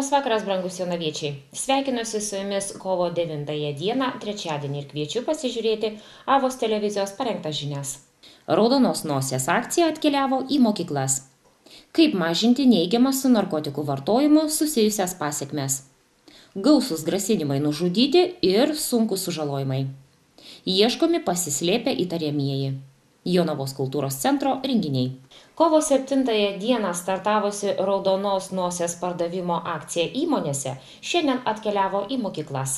Labas vakaras, brangus jaunaviečiai. Sveikinuosi su jumis kovo 9 dieną, trečiadienį ir kviečiu pasižiūrėti Avos televizijos parengtas žinias. Raudonos nosies akcija atkeliavo į mokyklas. Kaip mažinti neigiamą su narkotikų vartojimu susijusias pasiekmes. Gausus grasinimai nužudyti ir sunkus sužalojimai. Ieškomi pasislėpę įtariamieji. Jonavos kultūros centro renginiai. Kovo 7 dieną startavusi raudonos nosies pardavimo akcija įmonėse šiandien atkeliavo į mokyklas.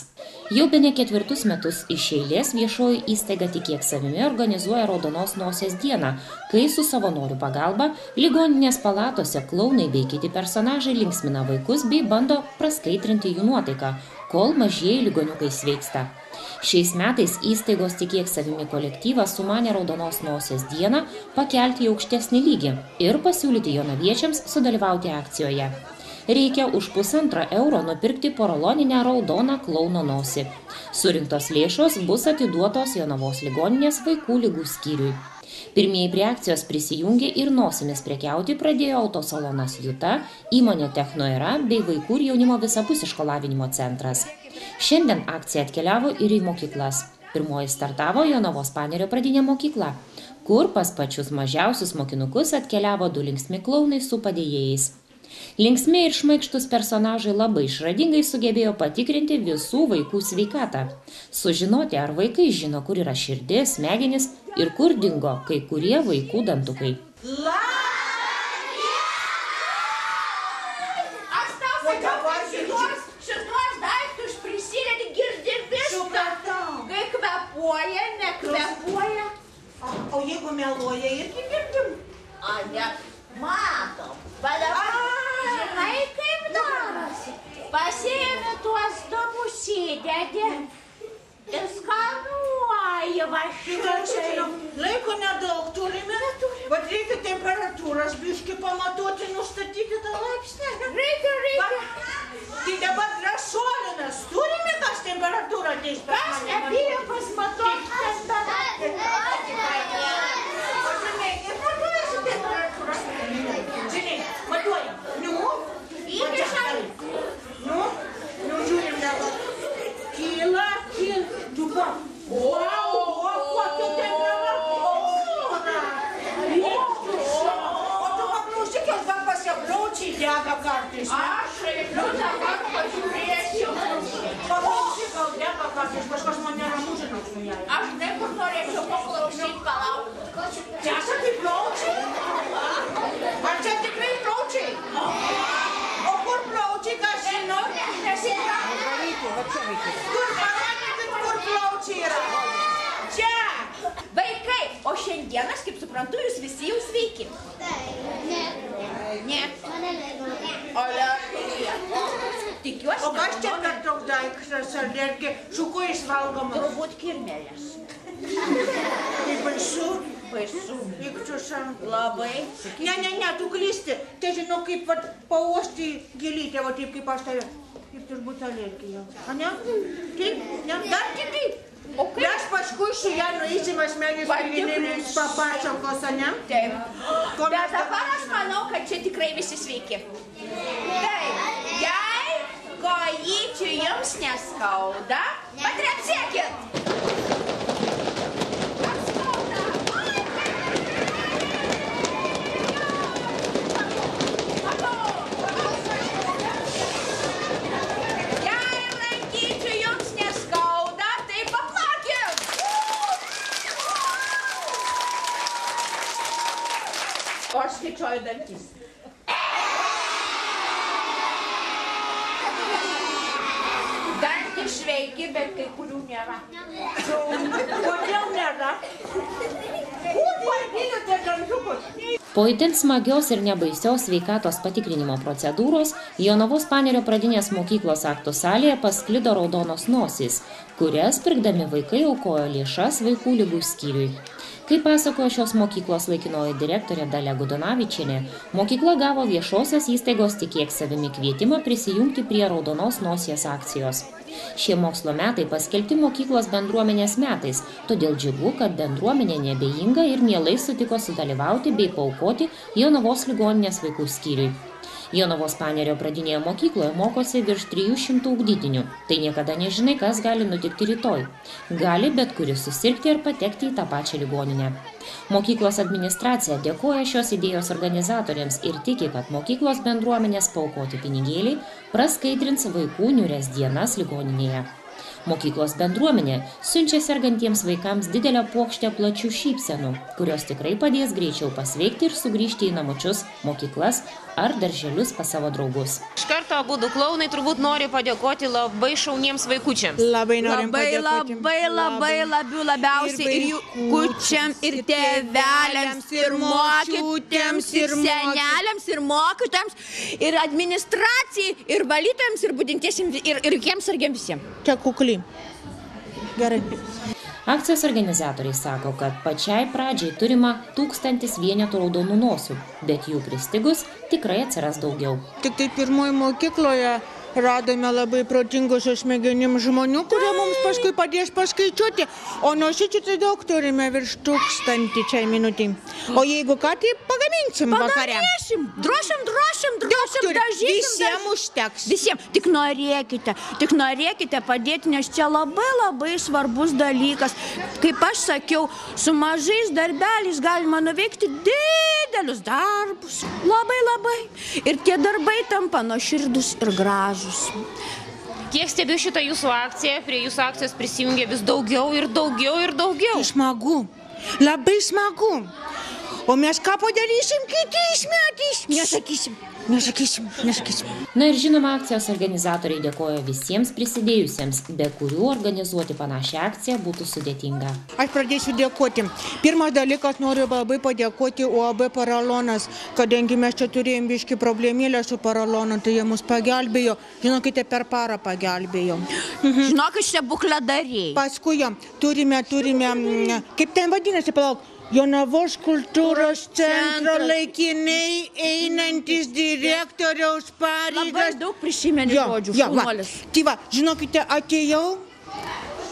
Jau be ne ketvirtus metus iš eilės viešoji įstaiga Tikėk savimi organizuoja raudonos nosies dieną, kai su savanorių pagalba ligoninės palatose klaunai bei kiti personažai linksmina vaikus bei bando praskaitrinti jų nuotaiką, kol mažieji ligoniukai sveiksta. Šiais metais įstaigos Tikėk savimi kolektyvas sumanė raudonos nosies dieną pakelti į aukštesnį lygį ir pasiūlyti jonaviečiams sudalyvauti akcijoje. Reikia už pusantrą euro nupirkti poroloninę raudoną klauno nosį. Surinktos lėšos bus atiduotos Jonavos ligoninės vaikų lygų skyriui. Pirmieji prie akcijos prisijungė ir nosimis prekiauti pradėjo autosalonas Juta, įmonė Technoera bei vaikų ir jaunimo visapusiško lavinimo centras. Šiandien akcija atkeliavo ir į mokyklas. Pirmoji startavo Jonavos Panerio pradinė mokykla, kur pas pačius mažiausius mokinukus atkeliavo du linksmi klaunai su padėjėjais. Linksmi ir šmaikštus personažai labai išradingai sugebėjo patikrinti visų vaikų sveikatą. Sužinoti, ar vaikai žino, kur yra širdis, smegenis ir kur dingo kai kurie vaikų dantukai. La! meluoja irgi girdim. A, ne, matom. Bet dabar, žinai, kaip darosi. Pasiemi tuos damus įdedi ir skanuoji va šitaip. Laiko nedaug turime, bet reikia temperatūras biški pamatuoti, nustatyti tą laipsnį. Reikia, reikia. Tai dabar rašolinas, turime kas temperatūrą dėti? Kas nebijo pasmatuoti temperatūrą? dega kartais. Aš einu dabar pažiūrėsiu. Paklausyk, gal dega kartais, kažkas man neramu, žinok, su jai. Aš niekur norėčiau paklausyti, palauk. Čia esate plaučiai? Ar čia tikrai plaučiai? O kur plaučiai, kas žino? Nesėda. Kur parodykit, kur plaučiai yra? Čia. Vaikai, o šiandienas, kaip suprantu, jūs visi jau sveiki. Ne. Ne. Alergija. Tikiuosi. O kas čia per toks daiktas alergija? Su kuo jis valgomas? Turbūt kirmelės. Tai baisu. Baisu. Pykčius ant. Labai. Ne, ne, ne, tu klysti. Tai žinau, kaip vat, pauosti gėlytę, va taip kaip aš tave. Kaip turbūt alergija. A ne? Taip, ne, dar kitaip. O kaip? Mes paskui su ją nueisim asmeniškai, jinai mums papasakos, a ne? Taip. Ko Bet dabar aš manau, kad čia tikrai visi sveiki. Taip. Jei kojyčių jums neskauda, patrepsėkit. Ar skauda? Jei rankyčių jums neskauda, tai paplakit. Skaičiuoju dantis. Dantys sveiki, bet kai kurių nėra. Kodėl nėra? Kur padėjote dantukus? Po itin smagios ir nebaisios sveikatos patikrinimo procedūros Jonavos Panerio pradinės mokyklos aktų salėje pasklido raudonos nosys, kurias pirkdami vaikai aukojo lėšas vaikų lygų skyriui. Kaip pasakojo šios mokyklos laikinoji direktorė Dalia Gudonavičienė, mokykla gavo viešosios įstaigos Tikėk savimi kvietimą prisijungti prie raudonos nosies akcijos. Šie mokslo metai paskelbti mokyklos bendruomenės metais, todėl džiugu, kad bendruomenė nebejinga ir mielai sutiko sudalyvauti bei paukoti Jonavos ligoninės vaikų skyriui. Jonavos panerio pradinėje mokykloje mokosi virš 300 ugdytinių. Tai niekada nežinai, kas gali nutikti rytoj. Gali bet kuris susirgti ir patekti į tą pačią ligoninę. Mokyklos administracija dėkoja šios idėjos organizatoriams ir tiki, kad mokyklos bendruomenės paukoti pinigėliai praskaidrins vaikų niures dienas ligoninėje. Mokyklos bendruomenė siunčia sergantiems vaikams didelę puokštę plačių šypsenų, kurios tikrai padės greičiau pasveikti ir sugrįžti į namučius, mokyklas ar darželius pas savo draugus. Iš karto abu du klaunai turbūt nori padėkoti labai šauniems vaikučiams. Labai norim Labai, padėkoti. labai, labai, labiau, labiausiai ir jų kučiam, ir tėveliams, ir mokytėms, ir seneliams, ir mokytams, ir administracijai, ir valytojams, ir būdintiesiems, ir, ir kiems sargiams visiems. Čia kukly. Gerai. Akcijos organizatoriai sako, kad pačiai pradžiai turima tūkstantis vienetų raudonų nosių, bet jų pristigus tikrai atsiras daugiau. Tik tai pirmoji mokykloje radome labai protingus su smegenim žmonių, kurie mums paskui padės paskaičiuoti. O nuo šičių tai daug turime virš tūkstantį čia minutį. O jeigu ką, tai pagaminsim vakare. Padarysim, drošim, drošim, drošim, dažysim. Visiem užteks. Visiems, tik norėkite, tik norėkite padėti, nes čia labai labai svarbus dalykas. Kaip aš sakiau, su mažais darbeliais galima nuveikti didelius darbus. Labai labai. Ir tie darbai tampa nuoširdus ir gražus. Kiek stebiu šitą jūsų akciją, prie jūsų akcijos prisijungia vis daugiau ir daugiau ir daugiau. Smagu. Labai smagu. O mes ką padarysim kitais metais? Nesakysim. Nesakysim. Nesakysim. Na ir žinoma, akcijos organizatoriai dėkoja visiems prisidėjusiems, be kurių organizuoti panašią akciją būtų sudėtinga. Aš pradėsiu dėkoti. Pirmas dalykas noriu labai padėkoti UAB Paralonas, kadangi mes čia turėjom biški problemėlę su Paralonu, tai jie mus pagelbėjo. Žinokite, per parą pagelbėjo. Žinok, stebuklą darėjai. Paskui turime, turime, mm, kaip ten vadinasi, palauk. Jonavos kultūros centro laikinai einantis direktoriaus Labai pareigas. daug prisimeni žodžių. Tai va, žinokite, atėjau,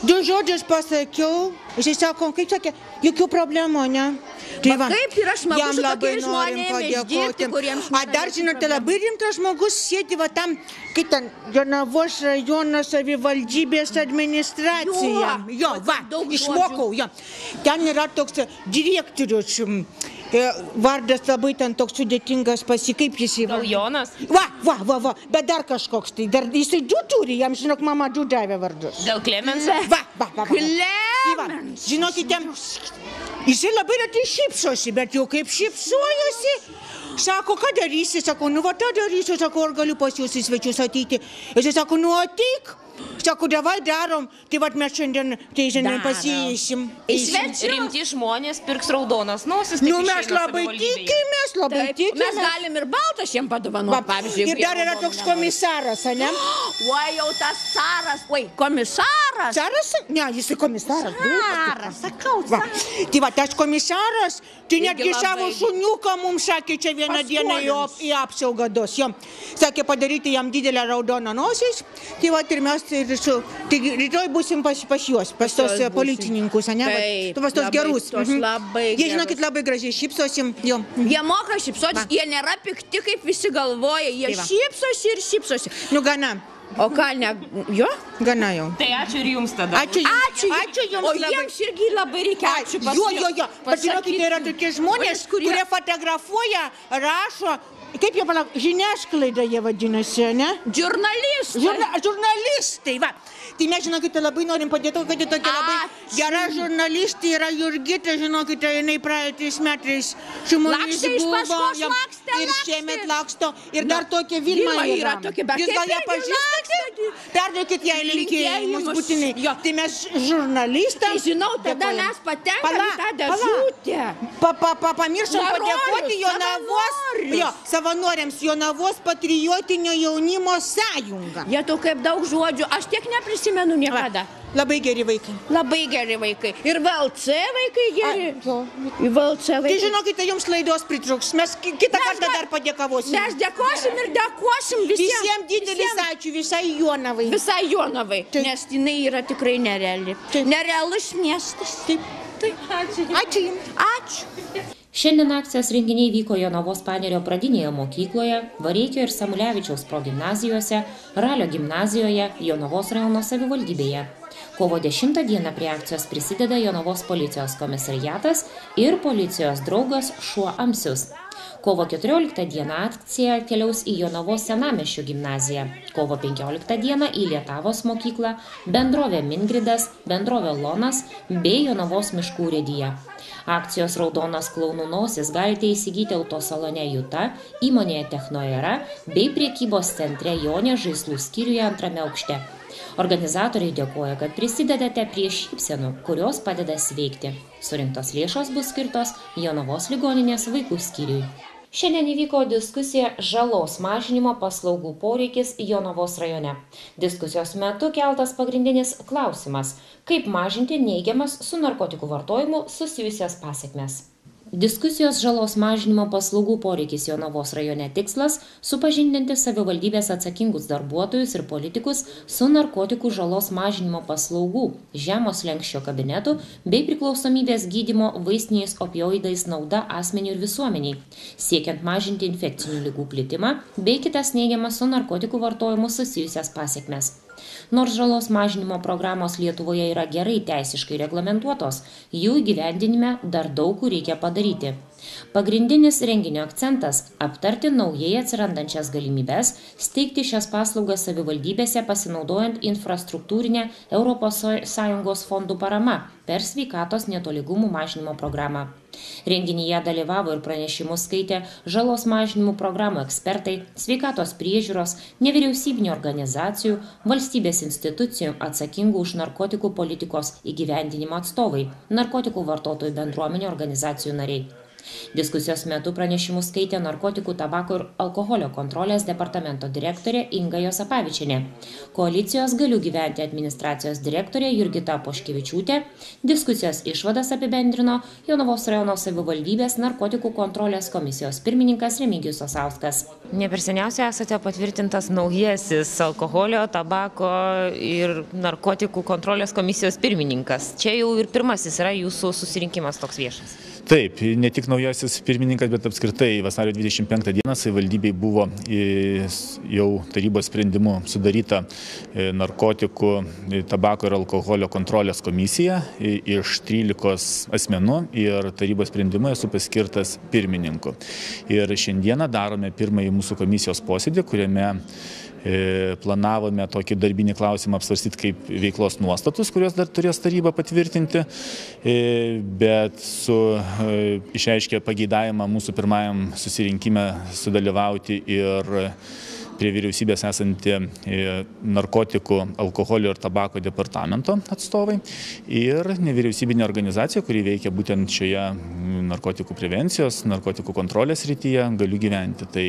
du žodžius pasakiau, jisai sako, kaip sakė, jokių problemų, ne? Tai Va kaip yra smagu jam su labai norim dirbti, padėkoti. kuriems A dar, žinote, labai rimtas žmogus sėdi va tam, kaip ten, Jonavos rajono savivaldybės administracija. Jo, Jo, va, išmokau, jo. Ten yra toks direktorius, vardas labai ten toks sudėtingas, pasikaip jis į Gal Jonas? Va, va, va, va, bet dar kažkoks tai, dar jisai du turi, jam, žinok, mama du davė vardus. Gal Klemensas? Va, va, va. va. Tai va, Klemens. Žinokite, jisai labai retai šypsosi, bet jau kaip šypsojosi, sako, ką darysi, sako, nu va, tą darysiu, sako, ar galiu pas jūs į svečius ateiti. Jisai sako, nu ateik. Sako, davai darom, tai va mes šiandien, tai šiandien pasieisim. Į svečius. Rimti žmonės pirks raudonas nosis. Nu mes labai tikimės, labai Taip, tikimės. mes galim ir baltą šiem Va, padovanoti, pavyzdžiui. ir dar yra toks komisaras, ne? Oi, jau tas caras, oi, komisaras. Caras? Ne, jis komisaras. Caras, sakau, Va. Tai va, tas komisaras, tai netgi savo šuniuką mums sakė, čia vieną dieną op, į apsaugą dos. Jo. Sakė padaryti jam didelę raudoną nosis. Tai va, ir mes ir su... Tai rytoj busim pas, pas juos, pas tos policininkus, ne? Taip, tu pas tos gerus. tos Mhm. labai Jie, žinokit, labai gražiai šypsosim. Jo. Jie moka šypsotis, jie nėra pikti, kaip visi galvoja, jie Tai šypsosi ir šypsosi. Nu, gana. O ką ne, jo? Gana jau. Tai ačiū ir jums tada. Ačiū jums. Ačiū, Ačiū jums O labai. jiems irgi labai reikia ačiū Jo, jo, jo. Žinokit, pasakyti. tai yra tokie žmonės, kurie- kurie fotografuoja, rašo, kaip jie palauk, žiniasklaida jie vadinasi, ne? Žurnalistai. Žurna, žurnalistai, va. Tai mes, žinokite, labai norim kad tokia labai Ačiū. gera žurnalistė yra Jurgita, žinokite, jinai praeitais metais su mumis buvo. lakstė, Ir šiemet laksto. Ir dar tokia Vilma yra. yra tokia, bet Jūs gal ją pažįstate? Perduokit jai linkėjimus būtinai. Jo. Tai mes žurnalistams. Tai žinau, tada dėkojam. mes patenkam Pala, į tą dėžutę. Pa, pa, pa, pamiršom Savanorius, padėkoti Jonavos, jo, savanoriams Jonavos patriotinio jaunimo sąjungą. Jie tu kaip daug žodžių, aš tiek neprisimenu niekada. Labai geri vaikai. Labai geri vaikai. Ir VLC vaikai geri. Ir VLC Tai vaikai. žinokite, jums laidos pritruks. Mes ki- kitą Mes kartą dar- padėkavosim. Mes dėkosim ir dėkosim visiems. Visiems didelis ačiū visai Jonavai. Visai Jonavai, Taip. nes jinai yra tikrai nereali. Taip. Nerealus miestas. Taip. Taip, ačiū. Ačiū. Ačiū. Šiandien akcijos renginiai vyko Jonavos Panerio pradinėje mokykloje, Vareikio ir Samulevičiaus progymnazijuose, Ralio gimnazijoje, Jonavos rajono savivaldybėje. Kovo 10 dieną prie akcijos prisideda Jonavos policijos komisariatas ir policijos draugas Šuo Amsius. Kovo 14 dieną akcija keliaus į Jonavos senamešio gimnaziją. Kovo 15 dieną į Lietavos mokyklą, bendrovė Mingridas, bendrovė Lonas bei Jonavos miškų rėdyje. Akcijos Raudonas klaunų nosis galite įsigyti autosalone Juta, įmonėje Technoera bei priekybos centre Jonė žaislų skyriuje antrame aukšte. Organizatoriai dėkoja, kad prisidedate prie šypsenų, kurios padeda sveikti. Surinktos lėšos bus skirtos Jonavos ligoninės vaikų skyriui. Šiandien įvyko diskusija žalos mažinimo paslaugų poreikis Jonavos rajone. Diskusijos metu keltas pagrindinis klausimas - kaip mažinti neigiamas su narkotikų vartojimu susijusias pasiekmes. Diskusijos žalos mažinimo paslaugų poreikis Jonavos rajone tikslas - supažindinti savivaldybės atsakingus darbuotojus ir politikus su narkotikų žalos mažinimo paslaugų, žemos lenkščio kabinetų bei priklausomybės gydymo vaistiniais opioidais nauda asmenių ir visuomeniai, siekiant mažinti infekcinių lygų plitimą bei kitas neigiamas su narkotikų vartojimu susijusias pasiekmes. Nors žalos mažinimo programos Lietuvoje yra gerai teisiškai reglamentuotos, jų įgyvendinime dar daug kur reikia padaryti. Дарите. Pagrindinis renginio akcentas - aptarti naujai atsirandančias galimybes steigti šias paslaugas savivaldybėse pasinaudojant infrastruktūrinę ES fondų parama per sveikatos netolygumų mažinimo programą. Renginyje dalyvavo ir pranešimus skaitė žalos mažinimų programų ekspertai, sveikatos priežiūros, nevyriausybinio organizacijų, valstybės institucijų atsakingų už narkotikų politikos įgyvendinimo atstovai, narkotikų vartotojų bendruomenio organizacijų nariai. Diskusijos metu pranešimus skaitė narkotikų, tabako ir alkoholio kontrolės departamento direktorė Inga Josapavičianė, koalicijos galių gyventi administracijos direktorė Jurgita Poškevičiūtė, diskusijos išvadas apibendrino Jonavos rajono savivaldybės narkotikų kontrolės komisijos pirmininkas Remigijus Osauskas. Ne per seniausiai esate patvirtintas naujasis alkoholio, tabako ir narkotikų kontrolės komisijos pirmininkas. Čia jau ir pirmasis yra jūsų susirinkimas toks viešas. Taip, ne tik naujasis pirmininkas, bet apskritai vasario 25 dieną savivaldybei buvo jau tarybos sprendimu sudaryta e, narkotikų, e, tabako ir alkoholio kontrolės komisija iš 13 asmenų ir tarybos sprendimui esu paskirtas pirmininku. Ir šiandieną darome pirmąjį mūsų komisijos posėdį, kuriame planavome tokį darbinį klausimą apsvarstyti kaip veiklos nuostatus, kuriuos dar turės taryba patvirtinti, e, bet su e, išreiškė pageidavimą mūsų pirmajam susirinkime sudalyvauti ir prie vyriausybės esanti e, narkotikų, alkoholio ir tabako departamento atstovai ir nevyriausybinė organizacija, kuri veikia būtent šioje narkotikų prevencijos, narkotikų kontrolės rytyje, galiu gyventi. Tai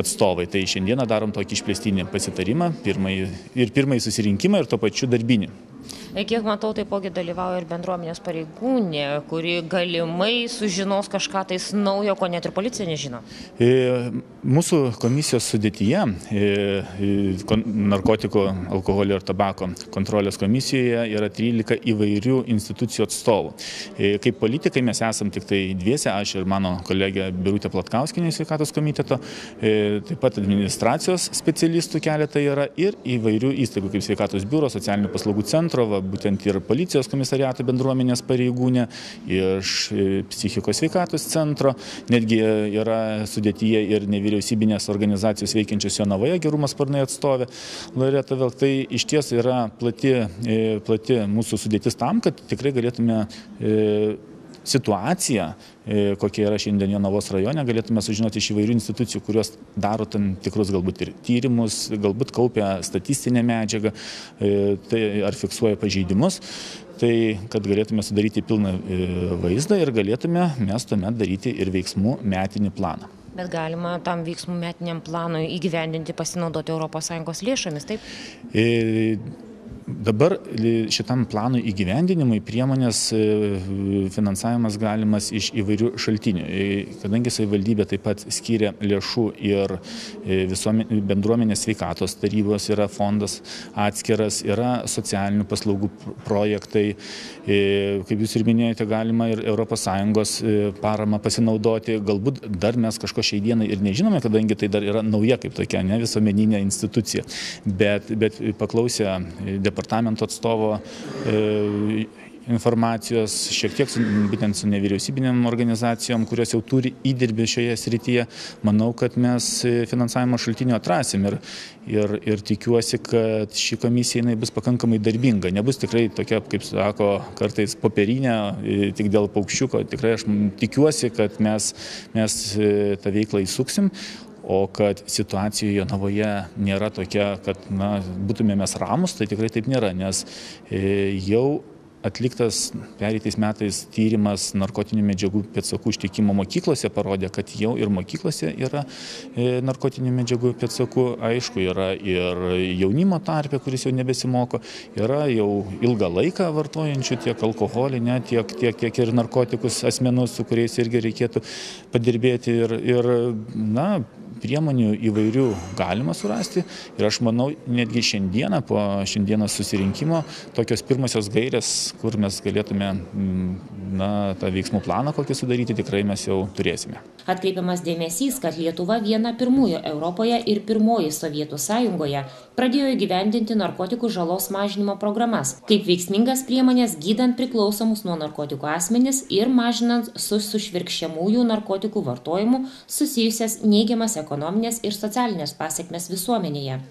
atstovai. Tai šiandieną darom tokį išplėstinį pasitarimą pirmąjį, ir pirmąjį susirinkimą ir tuo pačiu darbinį. Kiek matau, taipogi dalyvauja ir bendruomenės pareigūnė, kuri galimai sužinos kažką tais naujo, ko net ir policija nežino. E, mūsų komisijos sudėtyje e, e, narkotikų, alkoholio ir tabako kontrolės komisijoje yra 13 įvairių institucijų atstovų. Kaip politikai mes esam tik tai dviese, aš ir mano kolegė Birutė Platkauskinė sveikatos komiteto, taip pat administracijos specialistų keletą yra ir įvairių įstaigų kaip sveikatos biuro, socialinių paslaugų centro, būtent ir policijos komisariato bendruomenės pareigūnė, iš e, psichikos sveikatos centro, netgi yra sudėtyje ir nevyriausybinės organizacijos veikiančios Jonavoje, gerumas sparnai atstovė. Loreta vėl tai iš ties yra plati, e, plati mūsų sudėtis tam, kad tikrai galėtume e, situaciją, kokia yra šiandien Jonavos rajone, galėtume sužinoti iš įvairių institucijų, kurios daro tam tikrus galbūt ir tyrimus, galbūt kaupia statistinę medžiagą tai ar fiksuoja pažeidimus. Tai kad galėtume sudaryti pilną vaizdą ir galėtume mes tuomet daryti ir veiksmų metinį planą. Bet galima tam veiksmų metiniam planui įgyvendinti pasinaudoti ES lėšomis, taip? E, dabar šitam planui įgyvendinimui priemonės finansavimas galimas iš įvairių šaltinių. Kadangi savivaldybė taip pat skiria lėšų ir bendruomenės sveikatos tarybos yra fondas atskiras, yra socialinių paslaugų projektai, kaip jūs ir minėjote, galima ir ES paramą pasinaudoti, galbūt dar mes kažko šiai dienai ir nežinome, kadangi tai dar yra nauja kaip tokia, ne visuomeninė institucija. Bet, bet paklausę departamento atstovo e, informacijos, šiek tiek su, būtent su nevyriausybinėm organizacijom, kurios jau turi įdirbį šioje srityje, manau, kad mes finansavimo šaltinio atrasim ir, ir, ir tikiuosi, kad ši komisija jinai bus pakankamai darbinga. Nebus tikrai tokia, kaip sako, kartais popierinė, tik dėl paukščiuko. Tikrai aš tikiuosi, kad mes, mes tą veiklą įsuksim, o kad situacija Jonavoje nėra tokia, kad na, būtume mes ramus, tai tikrai taip nėra, nes jau atliktas pereitais metais tyrimas narkotinių medžiagų pėdsakų ištikimo mokyklose parodė, kad jau ir mokyklose yra e, narkotinių medžiagų pėdsakų, aišku, yra ir jaunimo tarpė, kuris jau nebesimoko, yra jau ilgą laiką vartojančių tiek alkoholį, ne, tiek, tiek, tiek ir narkotikus asmenų, su kuriais irgi reikėtų padirbėti ir, ir na, priemonių įvairių galima surasti ir aš manau netgi šiandieną po šiandienos susirinkimo tokios pirmosios gairės, kur mes galėtume na, tą veiksmų planą kokį sudaryti, tikrai mes jau turėsime. Atkreipiamas dėmesys, kad Lietuva viena pirmųjų Europoje ir pirmoji Sovietų sąjungoje pradėjo įgyvendinti narkotikų žalos mažinimo programas, kaip veiksmingas priemonės gydant priklausomus nuo narkotikų asmenis ir mažinant su sušvirkščiamųjų narkotikų vartojimu susijusias neigiamas ekonominės ir socialinės pasiekmes visuomenėje.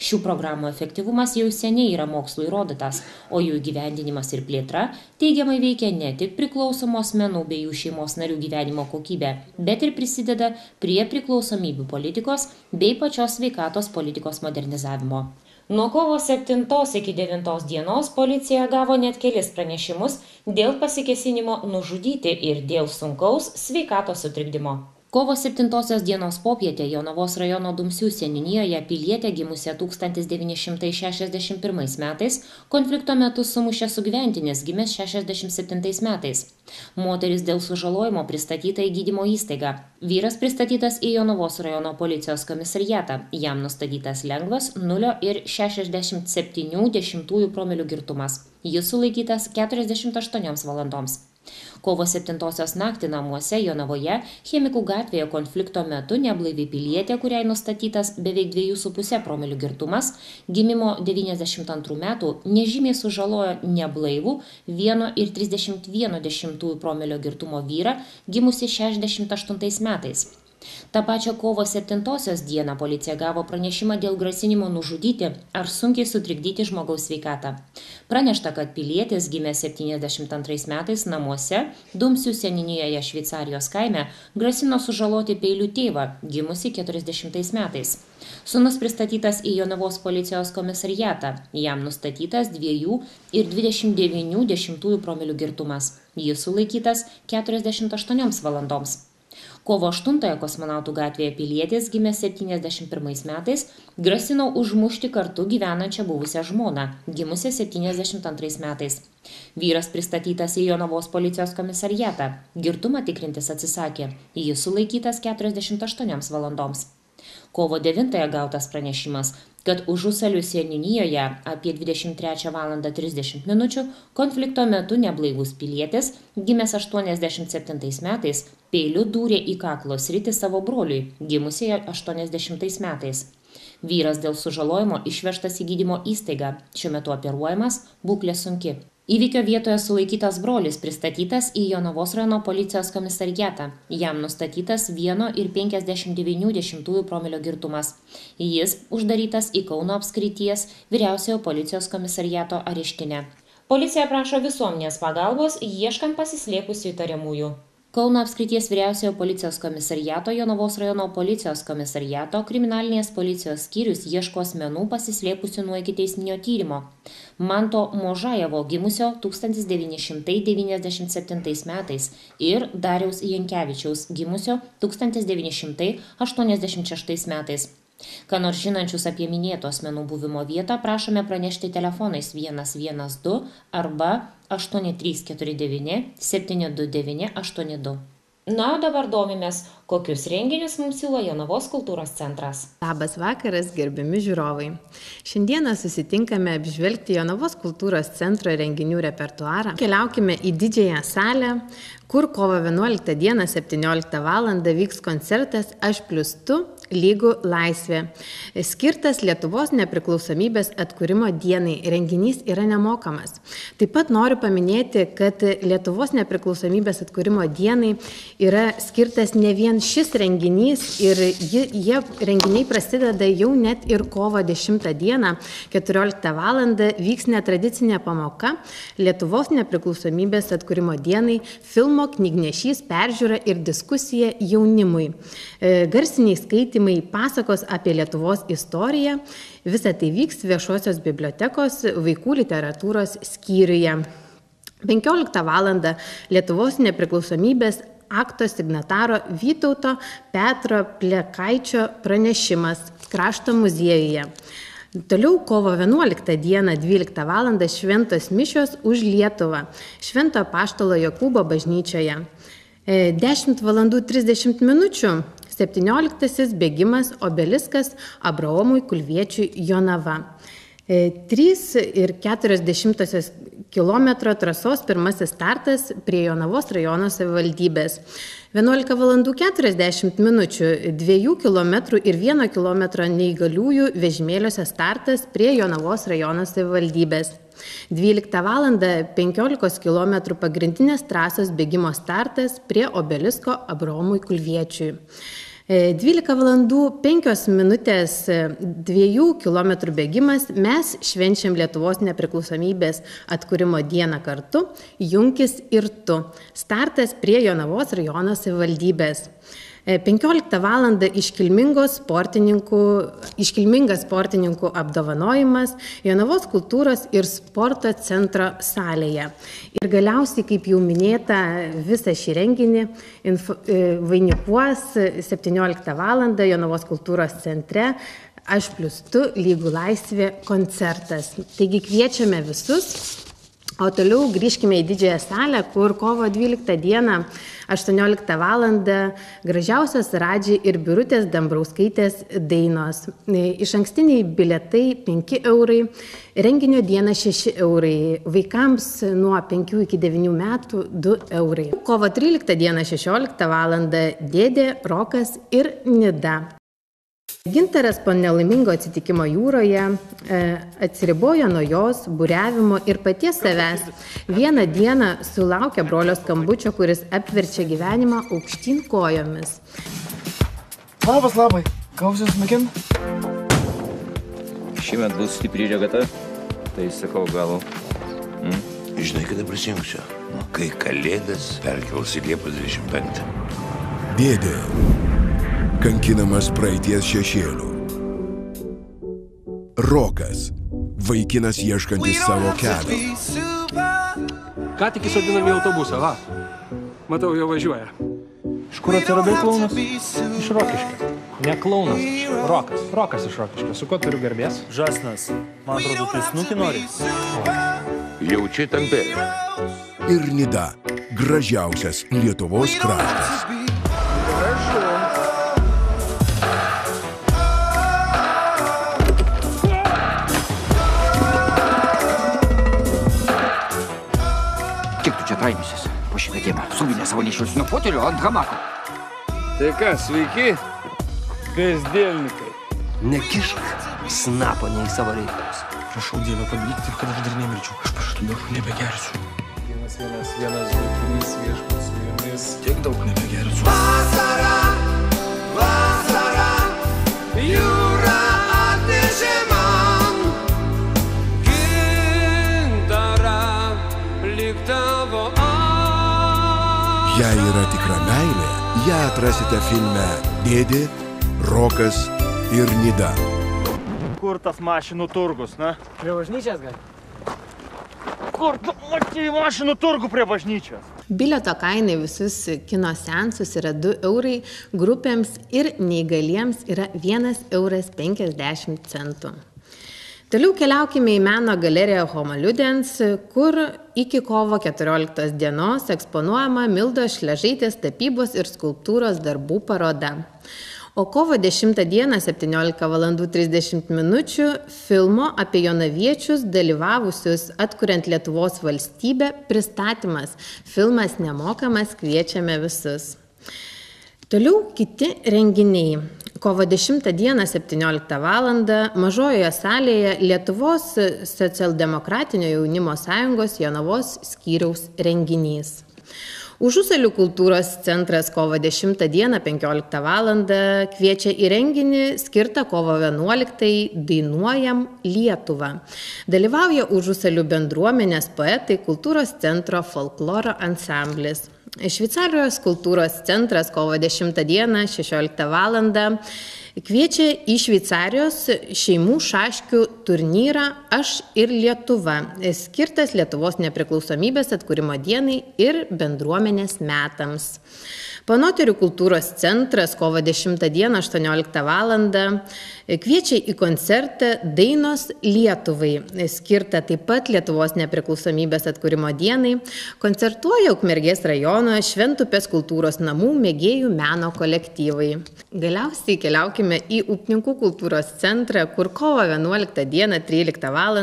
Šių programų efektyvumas jau seniai yra mokslo įrodytas, o jų gyvendinimas ir plėtra teigiamai veikia ne tik priklausomų asmenų bei jų šeimos narių gyvenimo kokybę, bet ir prisideda prie priklausomybių politikos bei pačios sveikatos politikos modernizavimo. Nuo kovo 7 iki 9 dienos policija gavo net kelis pranešimus dėl pasikesinimo nužudyti ir dėl sunkaus sveikatos sutrikdymo kovo septintosios dienos popietę jonavos rajono dumsių seniūnijoje pilietė gimusi tūkstantis devyni šimtai šešiasdešimt pirmais metais konflikto metu sumušė sugyventinis gimęs šešiasdešimt septintais metais. Moteris dėl sužalojimo pristatyta į gydymo įstaigą. Vyras pristatytas į jonavos rajono policijos komisariatą. Jam nustatytas lengvas nulio ir šešiasdešimt septynių dešimtųjų promilių girtumas. Jis sulaikytas keturiasdešimt aštuonioms valandoms kovo septintosios naktį namuose jonavoje chemikų gatvėje konflikto metu neblaivi pilietė kuriai nustatytas beveik dviejų su puse promilių girtumas gimimo devyniasdešimt antrų metų nežymiai sužalojo neblaivų vieno ir trisdešimt vieno dešimtųjų promilio girtumo vyrą šešiasdešimt aštuntais metais tą pačią kovo septintosios dieną policija gavo pranešimą dėl grasinimo nužudyti ar sunkiai sutrikdyti žmogaus sveikatą. Pranešta kad pilietis septyniasdešimt antrais metais namuose dumsių seniūnijoje šveicarijos kaime grasino sužaloti peiliu tėvą gimusį keturiasdešimtais metais. Sūnus pristatytas į jonavos policijos komisariatą. Jam nustatytas dviejų ir dvidešimt devynių dešimtųjų promilių girtumas. Jis sulaikytas keturiasdešimt aštuonioms valandoms kovo aštuntąją kosmonautų gatvėje gimęs septyniasdešimt pirmais metais grasino užmušti kartu gyvenančią buvusią žmoną gimusią septyniasdešimt antrais metais. Vyras pristatytas į jonavos policijos komisariatą. Girtumą tikrintis atsisakė. Jis sulaikytas keturiasdešimt aštuonioms valandoms. Kovo devintąją gautas pranešimas kad užusalių seniūnijoje apie dvidešimt trečią valandą trisdešimt minučių konflikto metu neblaivus pilietis gimęs aštuoniasdešimt septintais metais peiliu dūrė į kaklo sritį savo broliui gimusiai aštuoniasdešimtais metais. Vyras dėl sužalojimo išvežtas į gydymo įstaigą. Šiuo metu operuojamas būklė sunki įvykio vietoje sulaikytas brolis pristatytas į jonavos rajono policijos komisariatą. Jam nustatytas vieno ir penkiasdešimt devynių dešimtųjų promilio girtumas. Jis uždarytas į kauno apskrities vyriausiojo policijos komisariato areštinę. Policija prašo visuomenės pagalbos ieškant pasislėpusių įtariamųjų kauno apskrities vyriausiojo policijos komisariato jonavos rajono policijos komisariato kriminalinės policijos skyrius ieško asmenų pasislėpusių nuo ikiteisminio tyrimo. Manto možajevo gimusio tūkstantis devyni šimtai devyniasdešimt septintais metais ir dariaus jankevičiaus gimusio tūkstantis devyni šimtai aštuoniasdešimt šeštais metais ką nors žinančius apie minėtų asmenų buvimo vietą prašome pranešti telefonais vienas vienas du arba aštuoni trys keturi devyni septyni du devyni aštuoni du na o dabar domimės kokius renginius mums siūlo jonavos kultūros centras Labas vakaras, gerbiami žiūrovai. Šiandieną susitinkame apžvelgti Jonavos kultūros centro renginių repertuarą. Keliaukime į didžiąją salę, kur kovo 11 dieną 17 val. vyks koncertas Aš plus tu lygų laisvė. Skirtas Lietuvos nepriklausomybės atkūrimo dienai. Renginys yra nemokamas. Taip pat noriu paminėti, kad Lietuvos nepriklausomybės atkūrimo dienai yra skirtas ne vien šis renginys ir ji, jie renginiai prasideda jau net ir kovo 10 dieną, 14 val. vyks netradicinė pamoka Lietuvos nepriklausomybės atkūrimo dienai, filmo knygnešys peržiūra ir diskusija jaunimui. E, Garsiniai skaitimai pasakos apie Lietuvos istoriją. Visa tai vyks viešosios bibliotekos vaikų literatūros skyriuje. 15 val. Lietuvos nepriklausomybės akto signataro Vytauto Petro Plekaičio pranešimas krašto muziejuje. Toliau kovo 11 dieną 12 val. šventos mišios už Lietuvą Švento Paštalo Jokūbo bažnyčioje. E, 10 val. 30 minučių 17 bėgimas obeliskas Abraomui Kulviečiui Jonava. 3 ir 40 km trasos pirmasis startas prie Jonavos rajono savivaldybės. 11 val. 40 min. 2 km ir 1 km neįgaliųjų vežimėliuose startas prie Jonavos rajono savivaldybės. 12 val. 15 km pagrindinės trasos bėgimo startas prie obelisko Abromui Kulviečiui. 12 valandų 5 minutės 2 km bėgimas mes švenčiam Lietuvos nepriklausomybės atkūrimo dieną kartu, Junkis ir tu. Startas prie Jonavos rajono savivaldybės. 15 val. iškilmingas sportininkų, iškilmingas sportininkų apdovanojimas Jonavos kultūros ir sporto centro salėje. Ir galiausiai, kaip jau minėta, visą šį renginį info, vainikuos 17 val. Jonavos kultūros centre Aš plus tu lygų laisvė koncertas. Taigi kviečiame visus O toliau grįžkime į didžiąją salę, kur kovo 12 dieną 18 val. gražiausios Radžiai ir Birutės Dambrauskaitės dainos. Iš ankstiniai biletai 5 eurai, renginio diena 6 eurai, vaikams nuo 5 iki 9 metų 2 eurai. Kovo 13 dieną 16 val. dėdė Rokas ir Nida. Gintaras po nelaimingo atsitikimo jūroje e, atsiribojo nuo jos, būriavimo ir paties savęs. Vieną dieną sulaukė brolio skambučio, kuris apverčia gyvenimą aukštyn kojomis. Labas, labai. Gausios mekin? Šiemet bus stipri regata, tai sakau gal. Mm? Žinai, kada prisijungsiu? Kai kalėdas perkels į Liepos 25. Dėdė kankinamas praeities šešėlių. Rokas, vaikinas ieškantis savo kelio. Ką tik įsodinam į autobusą, va. Matau, jau važiuoja. Iš kur atsiradai klaunas? Iš Rokiškio. Ne klaunas, Rokas. Rokas iš Rokiškio. Su kuo turiu garbės? Žasnas. Man atrodo, tu snukį nori. Jaučiai tampė. Ir Nida, gražiausias Lietuvos kraštas. Nešius nuo fotelio ant hamako. Tai kas, sveiki? Bezdėlnikai. Nekišk snapo nei savo reikalus. Prašau Dievą padaryk taip, kad aš dar nemirčiau. Aš pažadu, daugiau nebegersiu. Vienas, vienas, vienas, du, trys, viešpas jumis. Tiek daug nebegersiu. Jei yra tikra meilė, ją atrasite filme Dėdė, Rokas ir Nida. Kur tas mašinų turgus, na? Prie bažnyčias gal? Kur tu matei mašinų turgų prie bažnyčios? Bilieto kaina į visus kino sensus yra 2 eurai, grupėms ir neįgaliems yra 1 euras 50 centų. Toliau keliaukime į meno galeriją Homaliudens, kur iki kovo 14 dienos eksponuojama Mildos Šležaitės tapybos ir skulptūros darbų paroda. O kovo 10 dieną 17 val. 30 min. filmo apie jonaviečius dalyvavusius atkuriant Lietuvos valstybę pristatymas. Filmas nemokamas, kviečiame visus. Toliau kiti renginiai. Kovo 10 dieną 17 val. mažojoje salėje Lietuvos socialdemokratinio jaunimo sąjungos Jonavos skyriaus renginys. Užusalių kultūros centras kovo 10 dieną 15 val. kviečia į renginį skirtą kovo 11 Dainuojam Lietuvą. Dalyvauja Užusalių bendruomenės poetai kultūros centro folkloro ansamblis. Šveicarijos kultūros centras kovo 10 dieną 16 val. Kviečia į Šveicarijos šeimų šaškių turnyrą Aš ir Lietuva, skirtas Lietuvos nepriklausomybės atkūrimo dienai ir bendruomenės metams. Panoterių kultūros centras kovo 10 dieną 18 val. kviečia į koncertą Dainos Lietuvai, skirtą taip pat Lietuvos nepriklausomybės atkūrimo dienai. Koncertuoja Ukmergės rajono Šventupės kultūros namų mėgėjų meno kolektyvai. Galiausiai keliaukime į Upninkų kultūros centrą, kur kovo 11 dieną 13 val.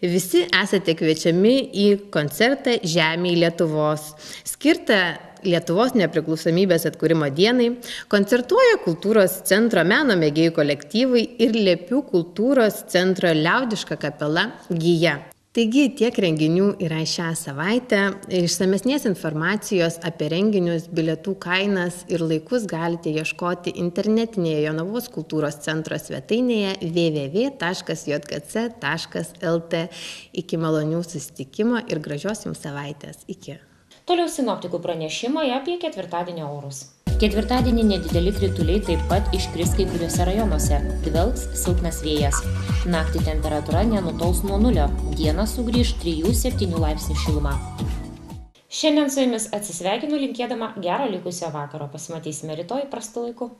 visi esate kviečiami į koncertą Žemė Lietuvos, skirtą Lietuvos nepriklausomybės atkūrimo dienai, koncertuoja kultūros centro meno mėgėjų kolektyvai ir Liepių kultūros centro liaudiška kapela Gyja. Taigi tiek renginių yra šią savaitę. Išsamesnės informacijos apie renginius, bilietų kainas ir laikus galite ieškoti internetinėje Jonavos kultūros centro svetainėje www.jkc.lt. Iki malonių susitikimo ir gražios jums savaitės. Iki. Toliau sinoptikų pranešimai apie ketvirtadienio orus. Ketvirtadienį nedideli krituliai taip pat iškris kai kuriuose rajonuose. Dvelks silpnas vėjas. Naktį temperatūra nenutols nuo nulio. Dieną sugrįž 3-7 laipsnių šiluma. Šiandien su jumis atsisveikinu linkėdama gero likusio vakaro. Pasimatysime rytoj prastu laiku.